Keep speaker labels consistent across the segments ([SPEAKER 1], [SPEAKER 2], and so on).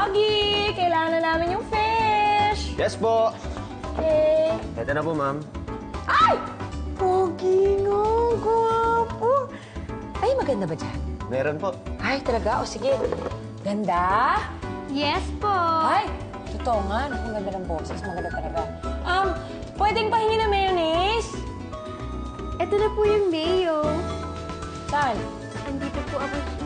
[SPEAKER 1] Pogi, kailangan na namin yung fish.
[SPEAKER 2] Yes po.
[SPEAKER 1] Okay.
[SPEAKER 2] Ito na po, ma'am.
[SPEAKER 1] Ay! Pogi nga, guwapo. Ay, maganda ba dyan?
[SPEAKER 2] Meron po.
[SPEAKER 1] Ay, talaga? O sige. Ganda?
[SPEAKER 3] Yes po.
[SPEAKER 1] Ay, totoo nga. Ang ganda ng boses. Maganda talaga. Um, pwedeng pahingi na mayonnaise?
[SPEAKER 3] Ito na po yung mayo.
[SPEAKER 1] Saan?
[SPEAKER 3] Andito po ako.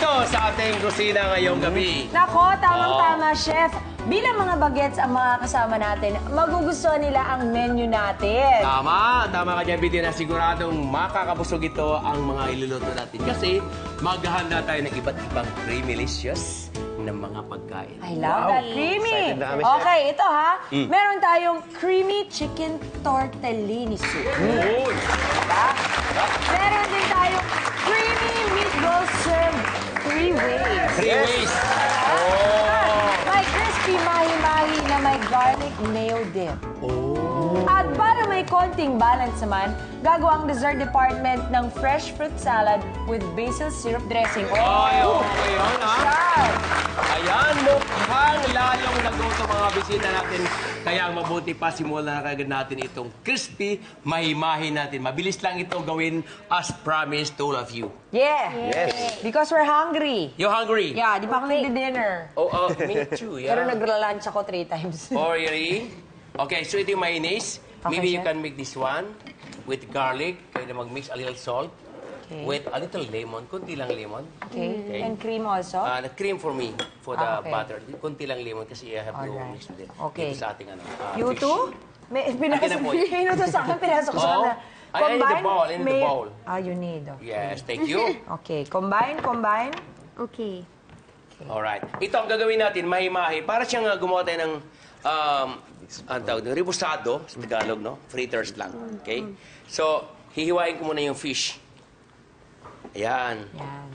[SPEAKER 4] Dito sa ating kusina ngayong gabi.
[SPEAKER 1] Nako, tamang-tama, chef. Bilang mga bagets ang mga kasama natin, magugustuhan nila ang menu natin.
[SPEAKER 4] Tama, tama ka dyan, Bidya, na siguradong makakabusog ito ang mga iluluto natin. Kasi maghahanda tayo ng iba't ibang creamylicious na mga pagkain.
[SPEAKER 1] I love that. Creamy.
[SPEAKER 2] Na kami.
[SPEAKER 1] Okay, ito ha. Meron tayong creamy chicken tortellini soup.
[SPEAKER 4] Uy!
[SPEAKER 1] Meron din tayong creamy meatball served three ways.
[SPEAKER 4] Three ways. Oh!
[SPEAKER 1] May crispy mahi-mahi na may garlic mayo dip.
[SPEAKER 4] Oh!
[SPEAKER 1] At para may konting balance naman, gagawa ang dessert department ng fresh fruit salad with basil syrup dressing.
[SPEAKER 4] Ay,
[SPEAKER 1] Oh!
[SPEAKER 4] okay yun, ha?
[SPEAKER 1] Wow!
[SPEAKER 4] Ayan, mukhang lalong naguto mga bisita natin. Kaya ang mabuti pa, simulan na kagad natin itong crispy, mahimahi natin. Mabilis lang ito gawin as promised to all of you.
[SPEAKER 1] Yeah.
[SPEAKER 2] Yes.
[SPEAKER 1] Because we're hungry.
[SPEAKER 4] You hungry?
[SPEAKER 1] Yeah, di pa ako nagdi-dinner.
[SPEAKER 4] Oh, oh, me too, yeah.
[SPEAKER 1] Pero nagla-lunch ako three times.
[SPEAKER 4] Oh, really? Okay, so ito yung mayonnaise.
[SPEAKER 1] Okay,
[SPEAKER 4] Maybe you can make this one with garlic. Kaya na mag-mix a little salt.
[SPEAKER 1] Okay.
[SPEAKER 4] With a little lemon. Kunti lang lemon.
[SPEAKER 1] Okay.
[SPEAKER 4] Okay.
[SPEAKER 1] And cream also?
[SPEAKER 4] Ah, na cream for me, for the
[SPEAKER 1] Ah, okay.
[SPEAKER 4] butter. Kunti lang lemon kasi I have to
[SPEAKER 1] Alright.
[SPEAKER 4] mix with it.
[SPEAKER 1] Okay.
[SPEAKER 4] Dito sa ating ano. ah,
[SPEAKER 1] you
[SPEAKER 4] fish.
[SPEAKER 1] too? May, pinasok,
[SPEAKER 4] Akin na po.
[SPEAKER 1] pinuto sa akin, pinasok sa
[SPEAKER 4] Oo.
[SPEAKER 1] kanya.
[SPEAKER 4] I- I need the bowl, I need the bowl.
[SPEAKER 1] Ah, you need. Okay.
[SPEAKER 4] Yes, thank you.
[SPEAKER 1] Okay, combine, combine.
[SPEAKER 3] Okay.
[SPEAKER 4] Alright. Ito ang gagawin natin, mahi-mahi. Para siyang uh, gumawa tayo ng, um, ang tawag doon, rebusado, sa Tagalog, no? Fritters lang. Okay? So, hihiwain ko muna yung fish. Ayan.
[SPEAKER 1] Yan.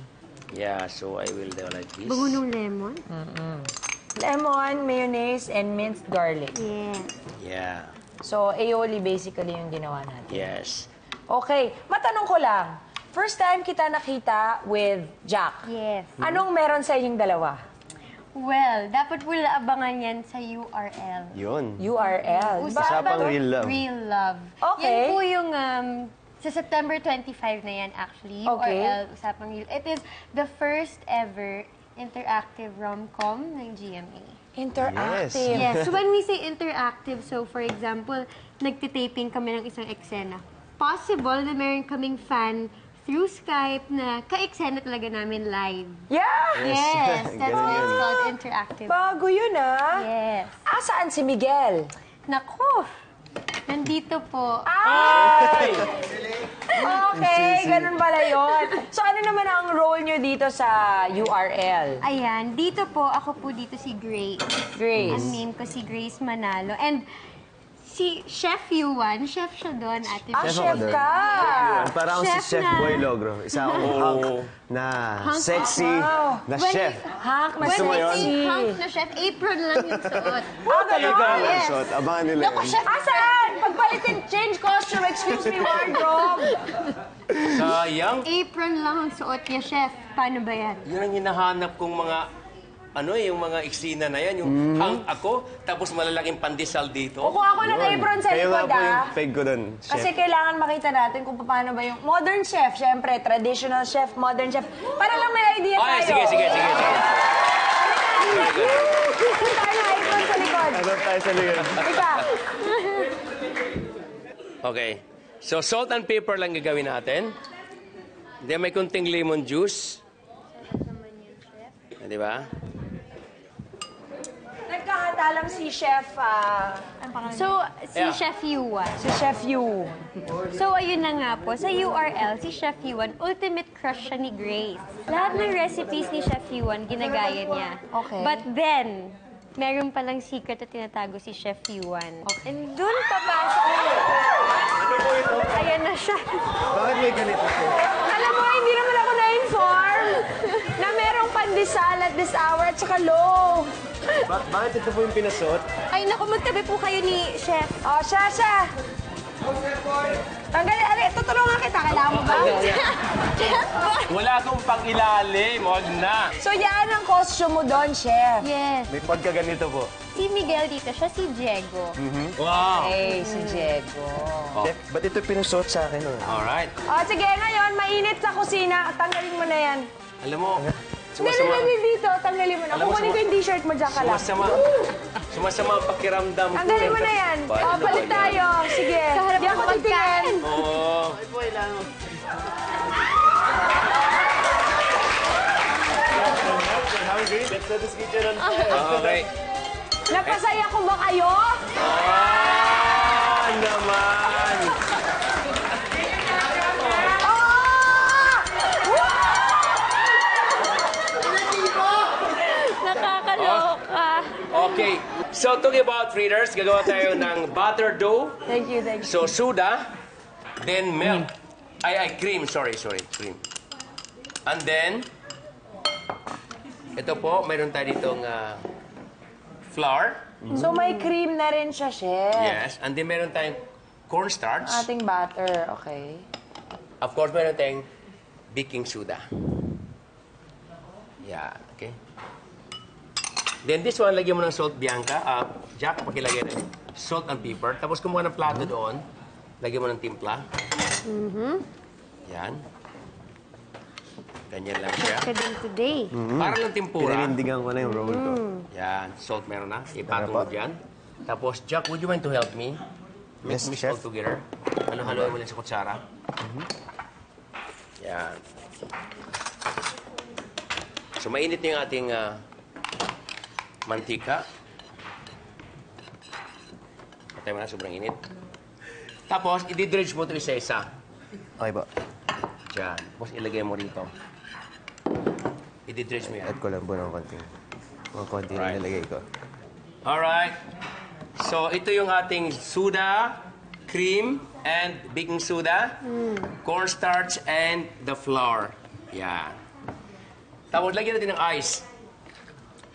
[SPEAKER 4] Yeah, so I will do like this.
[SPEAKER 3] Bango ng lemon?
[SPEAKER 1] Lemon, mayonnaise, and minced garlic.
[SPEAKER 3] Yeah.
[SPEAKER 4] Yeah.
[SPEAKER 1] So, aioli basically yung ginawa natin.
[SPEAKER 4] Yes.
[SPEAKER 1] Okay, matanong ko lang. First time kita nakita with Jack.
[SPEAKER 3] Yes.
[SPEAKER 1] Anong meron sa inyong dalawa?
[SPEAKER 3] Well, dapat po abangan yan sa URL.
[SPEAKER 2] Yun.
[SPEAKER 1] URL.
[SPEAKER 2] Usapang real love.
[SPEAKER 3] Real love.
[SPEAKER 1] Okay.
[SPEAKER 3] Yan po yung um, sa September 25 na yan actually.
[SPEAKER 1] Okay.
[SPEAKER 3] URL, Usapang Real. It is the first ever interactive rom-com ng GMA.
[SPEAKER 1] Interactive.
[SPEAKER 3] Yes. So when we say interactive, so for example, nagtitaping kami ng isang eksena. Possible na meron kaming fan through Skype na ka-eksena talaga namin live.
[SPEAKER 1] Yeah!
[SPEAKER 3] Yes, that's why it's
[SPEAKER 2] Ganun.
[SPEAKER 3] called interactive.
[SPEAKER 1] Bago yun ah.
[SPEAKER 3] Yes.
[SPEAKER 1] Asaan si Miguel?
[SPEAKER 3] Naku! Nandito po.
[SPEAKER 1] Ay! Okay, ganun pala yun. So ano naman ang role nyo dito sa URL?
[SPEAKER 3] Ayan, dito po, ako po dito si Grace.
[SPEAKER 1] Grace.
[SPEAKER 3] Ang name ko si Grace Manalo. And si Chef Yuan, chef siya doon, ate.
[SPEAKER 1] Ah,
[SPEAKER 2] Chef
[SPEAKER 1] chef
[SPEAKER 2] ako doon.
[SPEAKER 1] ka!
[SPEAKER 2] Para akong si
[SPEAKER 3] Chef
[SPEAKER 2] Chef
[SPEAKER 3] na-
[SPEAKER 2] Boy Logro. Isa akong hunk na
[SPEAKER 3] Hunk
[SPEAKER 2] sexy
[SPEAKER 1] Wow.
[SPEAKER 2] na
[SPEAKER 3] When
[SPEAKER 2] chef.
[SPEAKER 1] Hak na
[SPEAKER 2] Gusto
[SPEAKER 3] When
[SPEAKER 2] mo
[SPEAKER 3] I
[SPEAKER 2] yun?
[SPEAKER 3] say hunk na chef, apron lang yung suot.
[SPEAKER 1] Ah,
[SPEAKER 2] Talaga
[SPEAKER 1] ganun?
[SPEAKER 3] Yes.
[SPEAKER 2] shot. Abangan nila
[SPEAKER 3] Naku,
[SPEAKER 2] yun.
[SPEAKER 3] chef!
[SPEAKER 1] Asaan? Pagpalitin, change costume, excuse me, wardrobe.
[SPEAKER 4] Sayang.
[SPEAKER 3] Apron lang ang suot niya, chef. Paano ba yan?
[SPEAKER 4] Yun ang hinahanap kong mga, ano eh, yung mga eksena na yan. Yung hang ako, tapos malalaking pandesal dito.
[SPEAKER 1] Kung ako naka-apron sa
[SPEAKER 2] Kayo nga
[SPEAKER 1] likod
[SPEAKER 2] po yung
[SPEAKER 1] ah.
[SPEAKER 2] peg ko
[SPEAKER 1] Kasi
[SPEAKER 2] chef.
[SPEAKER 1] kailangan makita natin kung paano ba yung modern chef, syempre, traditional chef, modern chef. Para lang may idea
[SPEAKER 4] Okay,
[SPEAKER 1] tayo.
[SPEAKER 4] sige, sige, sige, sige.
[SPEAKER 1] Meron tayo na apron sa likod.
[SPEAKER 2] Ano tayo sa likod?
[SPEAKER 1] Ika,
[SPEAKER 4] Okay. So, salt and pepper lang gagawin natin. Then may kunting lemon juice. Di ba?
[SPEAKER 1] Nagkahanda lang si Chef, ah?
[SPEAKER 3] So, si
[SPEAKER 4] Yeah.
[SPEAKER 3] Chef Yuan.
[SPEAKER 1] si Chef Yu.
[SPEAKER 3] So, ayun na nga po. Sa URL, si Chef Yuan, ultimate crush siya ni Grace. Lahat ng recipes ni Chef Yuan, ginagaya niya.
[SPEAKER 1] Okay.
[SPEAKER 3] But then, meron palang secret na tinatago si Chef Yuan. And dun papasok. Ayan na siya.
[SPEAKER 2] Bakit may ganito siya?
[SPEAKER 1] Alam mo, hindi naman ako na-inform na pandesal at this hour at saka low.
[SPEAKER 2] Ba- bakit ito po yung pinasuot?
[SPEAKER 3] Ay, naku, magtabi po kayo ni Chef.
[SPEAKER 1] Oh, siya, siya. Tanggalin, ali, tutulungan kita. Kailangan mo ba?
[SPEAKER 3] Chef Boy!
[SPEAKER 4] Wala akong pang-ilalim. Huwag na.
[SPEAKER 1] So, yan ang costume mo doon, chef.
[SPEAKER 3] Yes.
[SPEAKER 2] May pagkaganito po.
[SPEAKER 3] Si Miguel dito, siya si Diego.
[SPEAKER 4] Wow.
[SPEAKER 1] Hey, si Diego.
[SPEAKER 2] Chef, ba't ito pinasuot sa akin? Oh?
[SPEAKER 4] Alright.
[SPEAKER 1] Oh, sige, ngayon, mainit sa kusina. Tanggalin mo na yan.
[SPEAKER 4] Alam mo,
[SPEAKER 1] Hindi,
[SPEAKER 4] sumasama,
[SPEAKER 1] hindi, dito. Tanggalin mo na.
[SPEAKER 4] Alam mo,
[SPEAKER 1] Kukunin ko yung t-shirt mo dyan ka lang.
[SPEAKER 4] sumasama, sumasama ang pakiramdam ko.
[SPEAKER 1] Tanggalin mo na yan.
[SPEAKER 4] Paano
[SPEAKER 1] Oh, palit
[SPEAKER 4] yan?
[SPEAKER 1] tayo. Sige.
[SPEAKER 3] Sa harap
[SPEAKER 1] Di ako titingin.
[SPEAKER 4] Oo.
[SPEAKER 2] Let's set this kitchen on fire.
[SPEAKER 4] Okay.
[SPEAKER 1] Napasaya ko ba kayo?
[SPEAKER 4] So, talking about fritters, gagawa tayo ng butter dough.
[SPEAKER 1] Thank you, thank you.
[SPEAKER 4] So, soda, then milk. Ay, ay, cream. Sorry, sorry. Cream. And then, ito po, mayroon tayo ditong ah, flour.
[SPEAKER 1] So, may cream na rin siya, chef.
[SPEAKER 4] Yes. And then, meron tayong cornstarch.
[SPEAKER 1] Ating butter, okay.
[SPEAKER 4] Of course, meron tayong baking soda. Yeah, okay. Then this one, lagyan mo ng salt bianca. Uh, Jack, pakilagay ng salt and pepper. Tapos kumuha ng plato doon. Lagyan mo ng timpla. Mm-hmm. Yan. Ganyan lang siya.
[SPEAKER 3] Ka din today.
[SPEAKER 4] Para lang tempura.
[SPEAKER 2] Pinanindigan ko na yung roll ko.
[SPEAKER 4] Yan, salt meron na. Ipatong mo dyan. Tapos, Jack, would you mind to help me?
[SPEAKER 2] Yes,
[SPEAKER 4] Mix
[SPEAKER 2] chef.
[SPEAKER 4] all together. Ano, haluin mo lang sa kutsara. Yan. So, mainit na yung ating ah, mantika. Patay mo na, sobrang init. Tapos, i-dredge mo ito isa-isa.
[SPEAKER 2] Okay po.
[SPEAKER 4] Diyan. Tapos, ilagay mo rito. I-dredge mo yan.
[SPEAKER 2] Add ko lang po ng konting. Mga konti na
[SPEAKER 4] Right.
[SPEAKER 2] nilagay ko.
[SPEAKER 4] Alright. So, ito yung ating soda, cream, and baking soda, cornstarch, and the flour. Yan. Tapos, lagyan natin ng ice.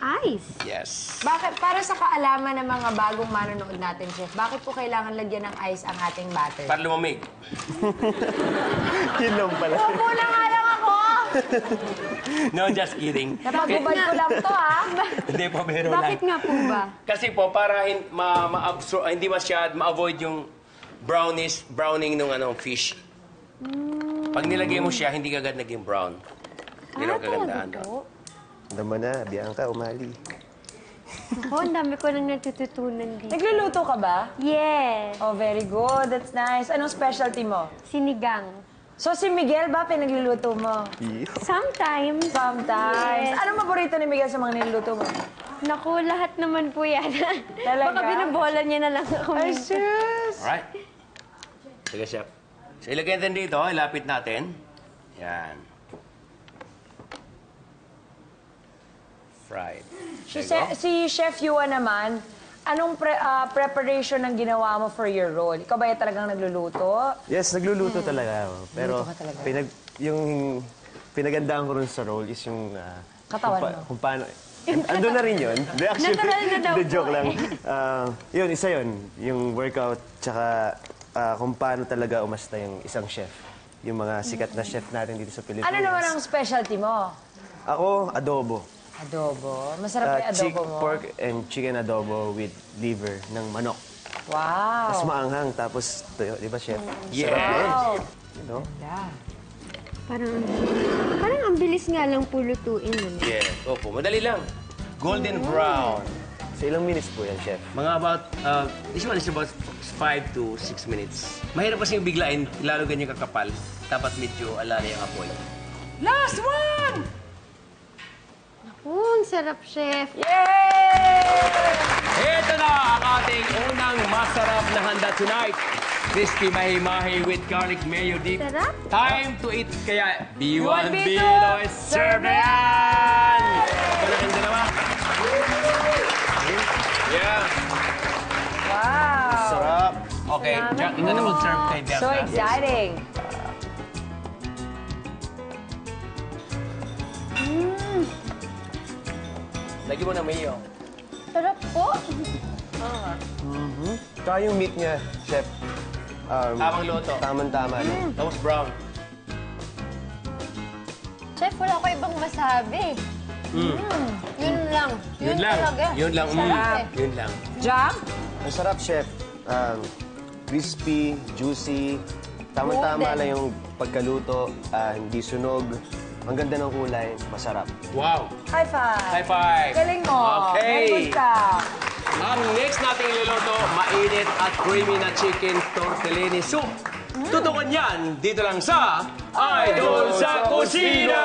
[SPEAKER 3] Ice.
[SPEAKER 4] Yes.
[SPEAKER 1] Bakit, para sa kaalaman ng mga bagong manonood natin, chef, bakit po kailangan lagyan ng ice ang ating butter?
[SPEAKER 4] Para lumamig.
[SPEAKER 2] Yun lang pala.
[SPEAKER 1] Opo na nga lang ako!
[SPEAKER 4] No, just kidding.
[SPEAKER 1] Napagubad ko lang to, ha?
[SPEAKER 4] Hindi po, pero
[SPEAKER 3] Bakit
[SPEAKER 4] lang.
[SPEAKER 3] nga po ba?
[SPEAKER 4] Kasi po, para hin- ma- ma-absor- hindi masyad, ma-avoid yung brownish, browning ng ano, fish. Pag nilagay mo siya, hindi kagad naging brown. Ang kagandahan
[SPEAKER 3] talaga po?
[SPEAKER 2] Naman na, Bianca, umali.
[SPEAKER 3] Ako, ang dami ko nang natututunan dito.
[SPEAKER 1] Nagluluto ka ba?
[SPEAKER 3] Yes.
[SPEAKER 1] Oh, very good. That's nice. Anong specialty mo?
[SPEAKER 3] Sinigang.
[SPEAKER 1] So, si Miguel ba pinagluluto mo?
[SPEAKER 3] Sometimes.
[SPEAKER 1] Sometimes.
[SPEAKER 3] Yes.
[SPEAKER 1] Anong paborito ni Miguel sa mga niluluto mo?
[SPEAKER 3] Naku, lahat naman po yan.
[SPEAKER 1] Talaga?
[SPEAKER 3] Baka binubola niya na lang ako.
[SPEAKER 1] Ay,
[SPEAKER 3] minsan.
[SPEAKER 1] sus!
[SPEAKER 4] Alright. Sige, chef. So, ilagay natin dito. Ilapit natin. Yan. Fried.
[SPEAKER 1] Si,
[SPEAKER 4] There you
[SPEAKER 1] Se- si Chef Yua naman, anong pre- ah, preparation ang ginawa mo for your role? Ikaw ba yung talagang nagluluto?
[SPEAKER 2] Yes, nagluluto talaga ako. Pero
[SPEAKER 1] Nagluluto ka talaga.
[SPEAKER 2] pinag, yung pinagandaan ko rin sa role is yung... ah,
[SPEAKER 1] Katawan
[SPEAKER 2] kung, pa-
[SPEAKER 1] mo.
[SPEAKER 2] kung paano... Ando na rin yun.
[SPEAKER 3] Natural na daw
[SPEAKER 2] hindi,
[SPEAKER 3] po
[SPEAKER 2] joke lang. Ah, yun, isa yun. Yung workout, tsaka ah, kung paano talaga umasta yung isang chef. Yung mga sikat na chef natin dito sa Pilipinas.
[SPEAKER 1] Ano naman ang specialty mo?
[SPEAKER 2] Ako, adobo.
[SPEAKER 1] Adobo. Masarap
[SPEAKER 2] Ah,
[SPEAKER 1] yung
[SPEAKER 2] chick-
[SPEAKER 1] adobo mo.
[SPEAKER 2] pork and chicken adobo with liver ng manok.
[SPEAKER 1] Wow.
[SPEAKER 2] Tapos maanghang, tapos tuyo. Di ba, chef?
[SPEAKER 4] Yeah.
[SPEAKER 2] Sarap yun.
[SPEAKER 1] Wow.
[SPEAKER 2] You know?
[SPEAKER 1] Yeah.
[SPEAKER 3] Parang, parang ang bilis nga lang po lutuin. Ano?
[SPEAKER 4] Yeah. Opo, madali lang. Golden brown.
[SPEAKER 2] So ilang minutes po yan, chef?
[SPEAKER 4] Mga about, uh, this one is about 5 to 6 minutes. Mahirap kasi yung biglain, lalo ganyan kakapal. Dapat medyo alala yung apoy. Last one!
[SPEAKER 3] Oh, ang sarap, chef.
[SPEAKER 1] Yay!
[SPEAKER 4] Ito na ang ating unang masarap na handa tonight. Crispy mahi-mahi with garlic mayo dip.
[SPEAKER 3] Sarap.
[SPEAKER 4] Time to eat. Kaya, B1
[SPEAKER 1] B1,
[SPEAKER 4] Binoy, serve na yan! Na kayong dalawa. Yeah.
[SPEAKER 1] Wow.
[SPEAKER 2] Sarap!
[SPEAKER 4] Okay, Jack, ito na mag-serve kay Bianca.
[SPEAKER 1] So exciting.
[SPEAKER 4] Lagi mo na mayo.
[SPEAKER 3] Sarap po.
[SPEAKER 2] Tsaka yung meat niya, chef. Um,
[SPEAKER 4] Tamang luto.
[SPEAKER 2] Tamang-tama. no?
[SPEAKER 4] Tapos brown.
[SPEAKER 3] Chef, wala ko ibang masabi. Mm. Yun lang.
[SPEAKER 4] Yun, lang.
[SPEAKER 3] talaga.
[SPEAKER 4] Yun lang. Mm.
[SPEAKER 3] Sarap.
[SPEAKER 4] Yun lang.
[SPEAKER 1] Jam?
[SPEAKER 2] Ang sarap, chef. Um, crispy, juicy. Tama-tama
[SPEAKER 3] Golden.
[SPEAKER 2] lang yung pagkaluto. ah, hindi sunog. Ang ganda ng kulay. Masarap.
[SPEAKER 4] Wow.
[SPEAKER 1] High five.
[SPEAKER 4] High five.
[SPEAKER 1] Galing mo.
[SPEAKER 4] Okay.
[SPEAKER 1] Very good ka.
[SPEAKER 4] Ang next nating iluluto, mainit at creamy na chicken tortellini soup. Tutukan yan dito lang sa Idol sa Kusina!